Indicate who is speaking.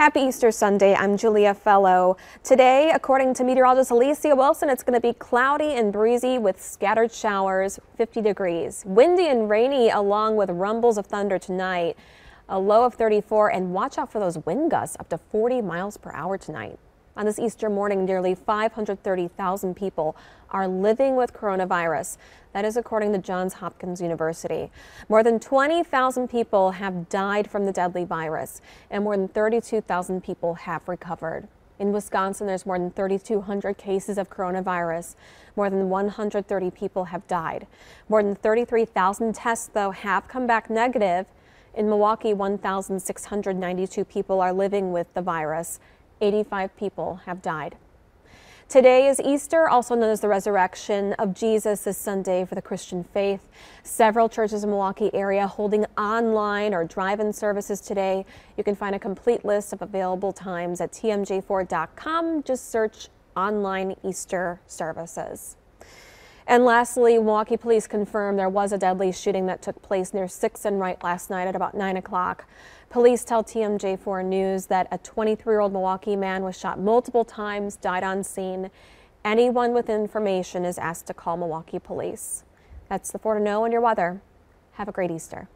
Speaker 1: Happy Easter Sunday. I'm Julia Fello. Today, according to meteorologist Alicia Wilson, it's going to be cloudy and breezy with scattered showers, 50 degrees. Windy and rainy along with rumbles of thunder tonight. A low of 34 and watch out for those wind gusts up to 40 miles per hour tonight. On this Easter morning, nearly 530,000 people are living with coronavirus. That is according to Johns Hopkins University. More than 20,000 people have died from the deadly virus, and more than 32,000 people have recovered. In Wisconsin, there's more than 3,200 cases of coronavirus. More than 130 people have died. More than 33,000 tests, though, have come back negative. In Milwaukee, 1,692 people are living with the virus. 85 people have died. Today is Easter, also known as the resurrection of Jesus this Sunday for the Christian faith. Several churches in Milwaukee area holding online or drive-in services today. You can find a complete list of available times at tmj4.com. Just search online Easter services. And lastly, Milwaukee police confirmed there was a deadly shooting that took place near 6th and Wright last night at about 9 o'clock. Police tell TMJ4 News that a 23-year-old Milwaukee man was shot multiple times, died on scene. Anyone with information is asked to call Milwaukee police. That's the 4 to know and your weather. Have a great Easter.